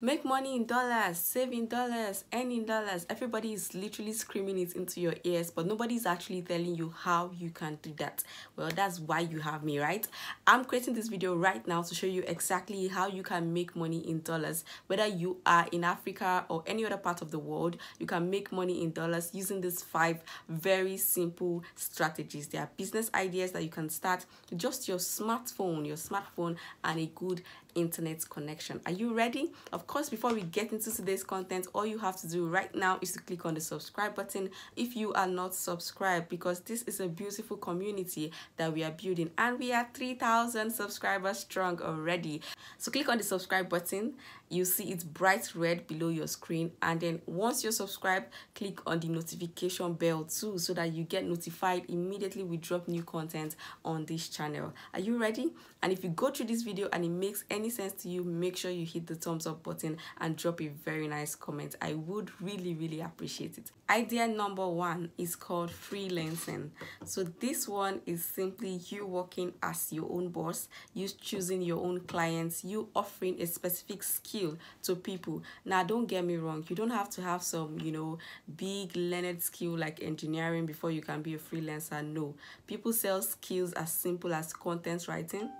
Make money in dollars, save in dollars, earn in dollars. Everybody is literally screaming it into your ears, but nobody's actually telling you how you can do that. Well, that's why you have me, right? I'm creating this video right now to show you exactly how you can make money in dollars. Whether you are in Africa or any other part of the world, you can make money in dollars using these five very simple strategies. They are business ideas that you can start just your smartphone, your smartphone, and a good internet connection. Are you ready? Of course, before we get into today's content, all you have to do right now is to click on the subscribe button if you are not subscribed because this is a beautiful community that we are building and we are 3000 subscribers strong already. So click on the subscribe button you see it's bright red below your screen and then once you're subscribed click on the notification bell too so that you get notified immediately we drop new content on this channel. Are you ready? And if you go through this video and it makes any sense to you make sure you hit the thumbs up button and drop a very nice comment. I would really really appreciate it. Idea number one is called freelancing. So this one is simply you working as your own boss you choosing your own clients you offering a specific skill skill to people. Now don't get me wrong you don't have to have some you know big learned skill like engineering before you can be a freelancer. No. People sell skills as simple as content writing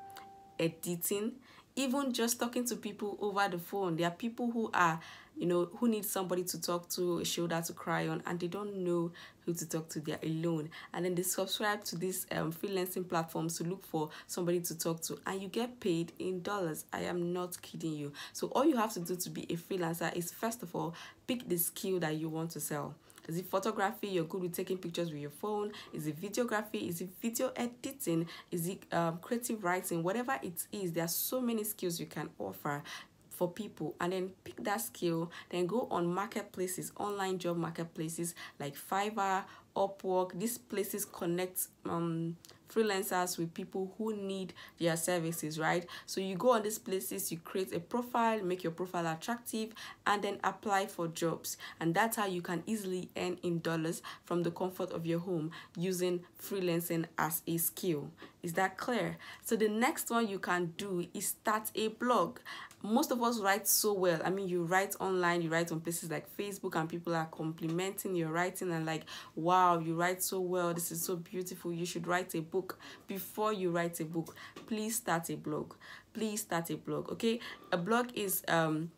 editing even just talking to people over the phone. There are people who are you know who needs somebody to talk to a shoulder to cry on and they don't know who to talk to they're alone and then they subscribe to these um, freelancing platforms to look for somebody to talk to and you get paid in dollars i am not kidding you so all you have to do to be a freelancer is first of all pick the skill that you want to sell is it photography? You're good with taking pictures with your phone. Is it videography? Is it video editing? Is it um, creative writing? Whatever it is, there are so many skills you can offer for people and then pick that skill then go on marketplaces online job marketplaces like fiverr upwork. These places connect um freelancers with people who need their services right? So you go on these places you create a profile make your profile attractive and then apply for jobs. And that's how you can easily earn in dollars from the comfort of your home using freelancing as a skill. Is that clear? So the next one you can do is start a blog. Most of us write so well. I mean you write online you write on places like facebook and people are complimenting your writing and like wow you write so well. This is so beautiful. You should write a book before you write a book please start a blog. Please start a blog okay? A blog is um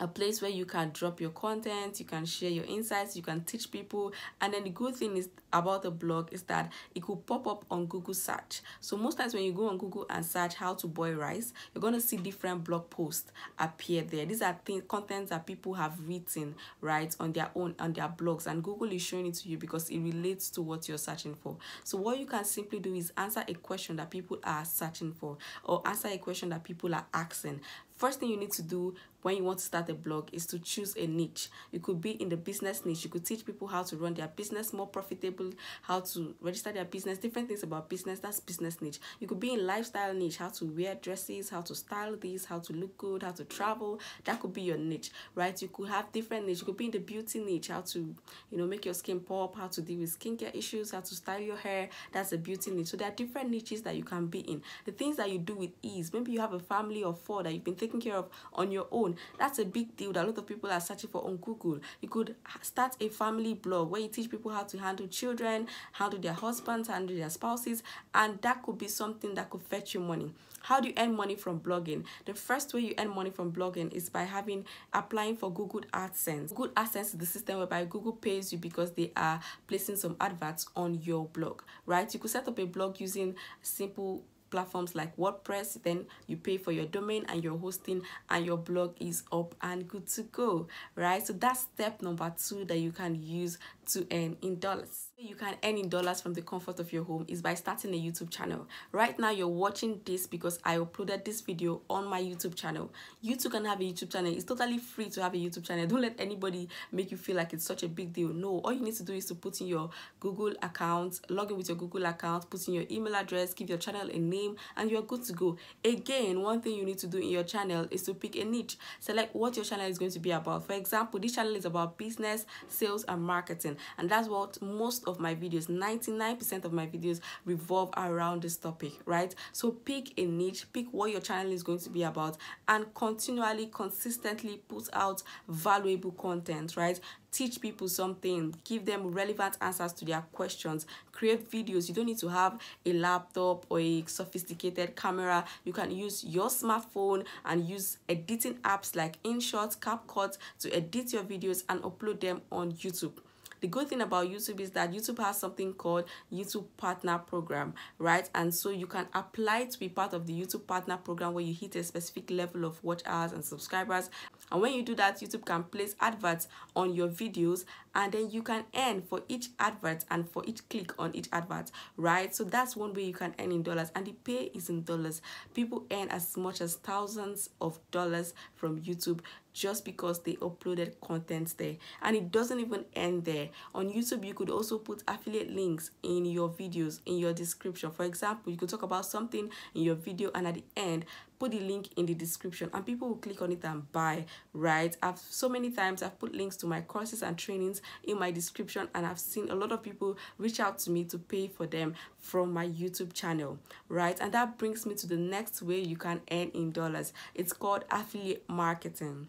a place where you can drop your content, you can share your insights, you can teach people. And then the good thing is about the blog is that it could pop up on Google search. So most times when you go on Google and search how to boil rice, you're going to see different blog posts appear there. These are things contents that people have written, right, on their own on their blogs and Google is showing it to you because it relates to what you're searching for. So what you can simply do is answer a question that people are searching for or answer a question that people are asking first thing you need to do when you want to start a blog is to choose a niche. You could be in the business niche. You could teach people how to run their business more profitable how to register their business different things about business. That's business niche. You could be in lifestyle niche how to wear dresses how to style these how to look good how to travel. That could be your niche right? You could have different niche. You could be in the beauty niche how to you know make your skin pop how to deal with skincare issues how to style your hair. That's a beauty niche. So there are different niches that you can be in. The things that you do with ease maybe you have a family of four that you've been thinking taken care of on your own. That's a big deal that a lot of people are searching for on Google. You could start a family blog where you teach people how to handle children, handle their husbands, handle their spouses, and that could be something that could fetch you money. How do you earn money from blogging? The first way you earn money from blogging is by having applying for Google AdSense. Google AdSense is the system whereby Google pays you because they are placing some adverts on your blog, right? You could set up a blog using simple platforms like WordPress, then you pay for your domain and your hosting, and your blog is up and good to go, right? So that's step number two that you can use to earn in dollars. You can earn in dollars from the comfort of your home is by starting a YouTube channel. Right now, you're watching this because I uploaded this video on my YouTube channel. You too can have a YouTube channel. It's totally free to have a YouTube channel. Don't let anybody make you feel like it's such a big deal. No, all you need to do is to put in your Google account, log in with your Google account, put in your email address, give your channel a name, and you're good to go. Again, one thing you need to do in your channel is to pick a niche. Select what your channel is going to be about. For example, this channel is about business, sales, and marketing. And that's what most of my videos 99% of my videos revolve around this topic right? So pick a niche pick what your channel is going to be about and continually consistently put out valuable content right? Teach people something give them relevant answers to their questions create videos. You don't need to have a laptop or a sophisticated camera. You can use your smartphone and use editing apps like InShot, CapCut to edit your videos and upload them on YouTube the good thing about youtube is that youtube has something called youtube partner program right? And so you can apply to be part of the youtube partner program where you hit a specific level of watch hours and subscribers and when you do that youtube can place adverts on your videos and then you can earn for each advert and for each click on each advert right? So that's one way you can earn in dollars. And the pay is in dollars. People earn as much as thousands of dollars from youtube just because they uploaded content there. And it doesn't even end there. On youtube you could also put affiliate links in your videos in your description. For example you could talk about something in your video and at the end put the link in the description and people will click on it and buy right? I've so many times i've put links to my courses and trainings in my description and i've seen a lot of people reach out to me to pay for them from my youtube channel right? And that brings me to the next way you can earn in dollars. It's called affiliate marketing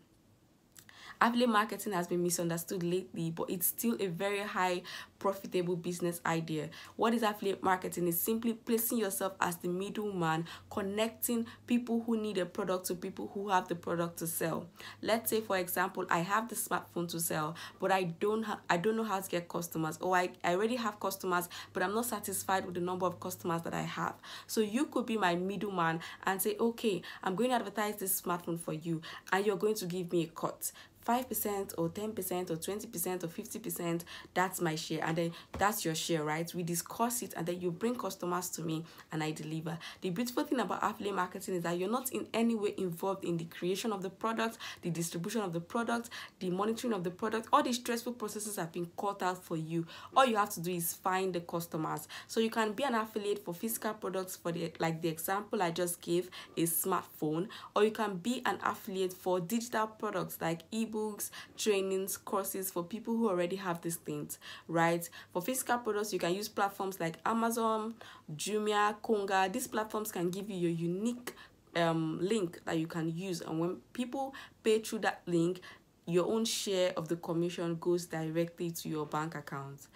affiliate marketing has been misunderstood lately but it's still a very high profitable business idea. What is affiliate marketing is simply placing yourself as the middleman connecting people who need a product to people who have the product to sell. Let's say for example i have the smartphone to sell but i don't i don't know how to get customers or I, I already have customers but i'm not satisfied with the number of customers that i have. So you could be my middleman and say okay i'm going to advertise this smartphone for you and you're going to give me a cut 5% or 10% or 20% or 50% that's my share. And then that's your share right? We discuss it and then you bring customers to me and i deliver. The beautiful thing about affiliate marketing is that you're not in any way involved in the creation of the product the distribution of the product the monitoring of the product. All these stressful processes have been cut out for you. All you have to do is find the customers. So you can be an affiliate for physical products for the like the example i just gave a smartphone or you can be an affiliate for digital products like e ebooks, trainings, courses for people who already have these things, right? For physical products, you can use platforms like Amazon, Jumia, Konga. These platforms can give you your unique um, link that you can use. And when people pay through that link, your own share of the commission goes directly to your bank account.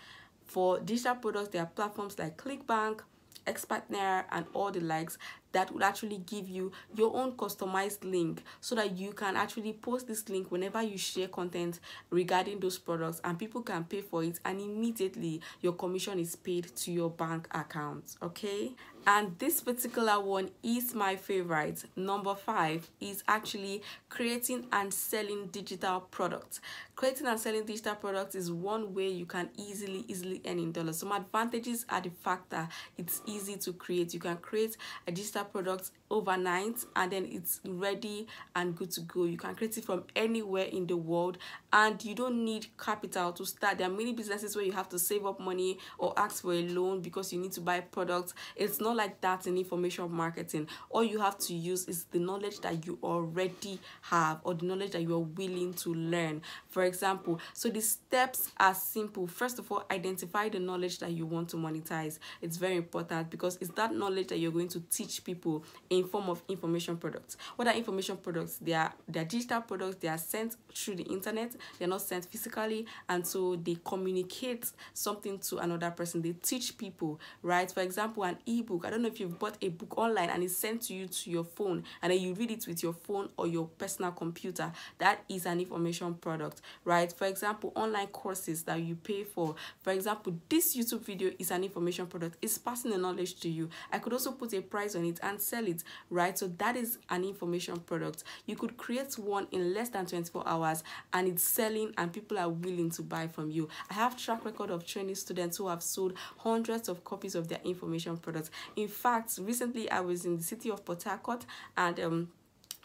For digital products, there are platforms like ClickBank, Expertnaire, and all the likes that would actually give you your own customized link so that you can actually post this link whenever you share content regarding those products and people can pay for it and immediately your commission is paid to your bank account okay? And this particular one is my favorite. Number five is actually creating and selling digital products. Creating and selling digital products is one way you can easily easily earn in dollars. Some advantages are the fact that it's easy to create. You can create a digital products overnight and then it's ready and good to go. You can create it from anywhere in the world and you don't need capital to start. There are many businesses where you have to save up money or ask for a loan because you need to buy products. It's not like that in information marketing. All you have to use is the knowledge that you already have or the knowledge that you are willing to learn. For example so the steps are simple. First of all identify the knowledge that you want to monetize. It's very important because it's that knowledge that you're going to teach people in form of information products. What are information products they are they're digital products they are sent through the internet. They're not sent physically. And so they communicate something to another person. They teach people right? For example an ebook. I don't know if you've bought a book online and it's sent to you to your phone and then you read it with your phone or your personal computer. That is an information product right? For example online courses that you pay for. For example this youtube video is an information product. It's passing the knowledge to you. I could also put a price on it and sell it right? So that is an information product. You could create one in less than 24 hours and it's selling and people are willing to buy from you. I have track record of training students who have sold hundreds of copies of their information products. In fact recently i was in the city of port harcourt and um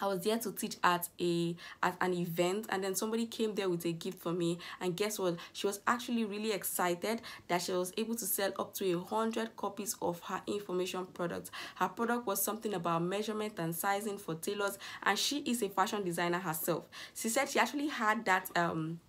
I was there to teach at a at an event and then somebody came there with a gift for me. And guess what? She was actually really excited that she was able to sell up to a hundred copies of her information product. Her product was something about measurement and sizing for tailors and she is a fashion designer herself. She said she actually had that um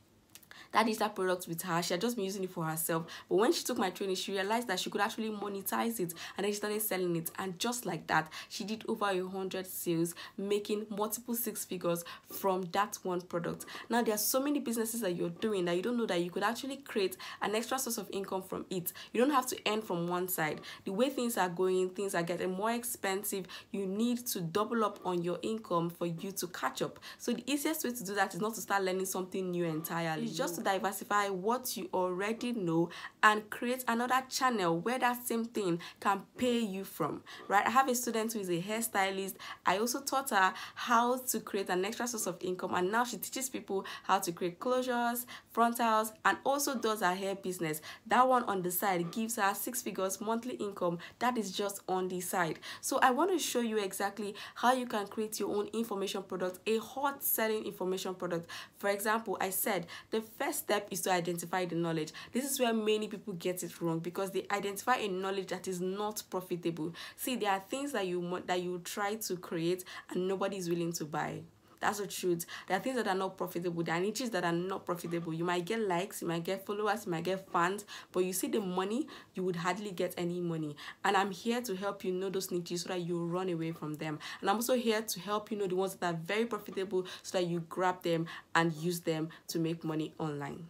that digital product with her. She had just been using it for herself. But when she took my training, she realized that she could actually monetize it and then she started selling it. And just like that, she did over a hundred sales, making multiple six figures from that one product. Now there are so many businesses that you're doing that you don't know that you could actually create an extra source of income from it. You don't have to earn from one side. The way things are going, things are getting more expensive. You need to double up on your income for you to catch up. So the easiest way to do that is not to start learning something new entirely. It's just to diversify what you already know and create another channel where that same thing can pay you from. Right? I have a student who is a hairstylist. I also taught her how to create an extra source of income and now she teaches people how to create closures, frontals and also does her hair business. That one on the side gives her six figures monthly income. That is just on the side. So I want to show you exactly how you can create your own information product, a hot selling information product. For example, I said the first step is to identify the knowledge. This is where many people get it wrong because they identify a knowledge that is not profitable. See, there are things that you that you try to create and nobody is willing to buy. That's the truth. There are things that are not profitable. There are niches that are not profitable. You might get likes, you might get followers, you might get fans, but you see the money, you would hardly get any money. And I'm here to help you know those niches so that you run away from them. And I'm also here to help you know the ones that are very profitable so that you grab them and use them to make money online.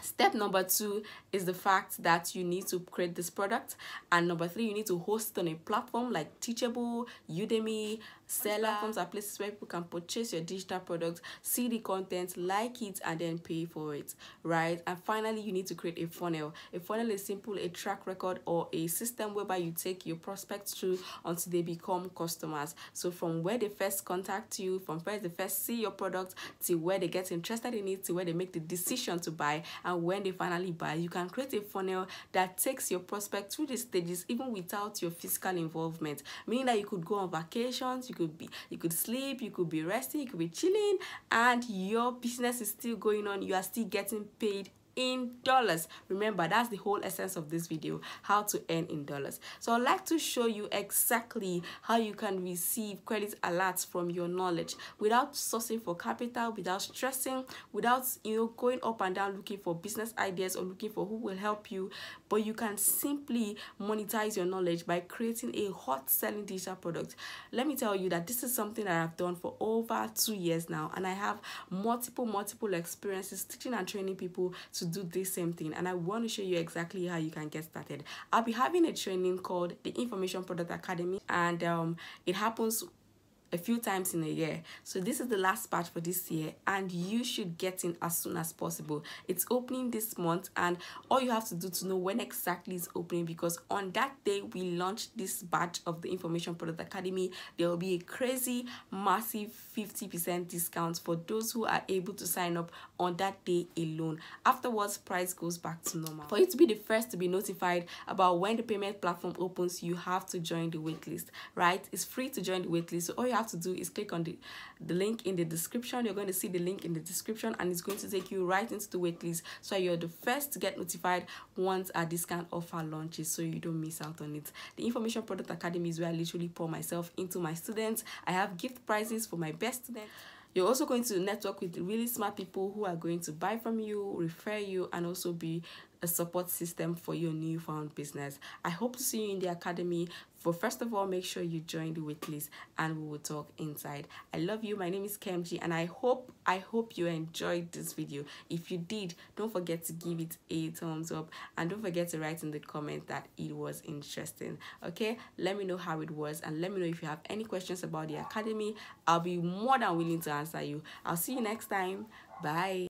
Step number two is the fact that you need to create this product. And number three, you need to host on a platform like Teachable, Udemy, Selar platforms are places where people can purchase your digital products, see the content, like it, and then pay for it, right? And finally, you need to create a funnel. A funnel is simple, a track record or a system whereby you take your prospects through until they become customers. So from where they first contact you, from where they first see your product, to where they get interested in it, to where they make the decision to buy, and when they finally buy, you can create a funnel that takes your prospect through the stages even without your physical involvement. Meaning that you could go on vacations, you could be you could sleep you could be resting you could be chilling and your business is still going on you are still getting paid in dollars. Remember that's the whole essence of this video how to earn in dollars. So i'd like to show you exactly how you can receive credit alerts from your knowledge without sourcing for capital without stressing without you know going up and down looking for business ideas or looking for who will help you. But you can simply monetize your knowledge by creating a hot selling digital product. Let me tell you that this is something that i've done for over two years now and i have multiple multiple experiences teaching and training people to do this same thing and I want to show you exactly how you can get started. I'll be having a training called the Information Product Academy and um, it happens a few times in a year. So this is the last batch for this year and you should get in as soon as possible. It's opening this month and all you have to do to know when exactly it's opening because on that day we launch this batch of the Information Product Academy. There will be a crazy massive 50% discount for those who are able to sign up on that day alone. Afterwards, price goes back to normal. For you to be the first to be notified about when the payment platform opens, you have to join the waitlist, right? It's free to join the waitlist. So all you have to do is click on the, the link in the description. You're going to see the link in the description and it's going to take you right into the waitlist. So you're the first to get notified once a discount offer launches so you don't miss out on it. The Information Product Academy is where I literally pour myself into my students. I have gift prizes for my best students. You're also going to network with really smart people who are going to buy from you, refer you, and also be a support system for your newfound business. I hope to see you in the academy. For first of all, make sure you join the waitlist and we will talk inside. I love you. My name is Kemjii and I hope I hope you enjoyed this video. If you did, don't forget to give it a thumbs up and don't forget to write in the comment that it was interesting. Okay, let me know how it was and let me know if you have any questions about the academy. I'll be more than willing to answer you. I'll see you next time. Bye.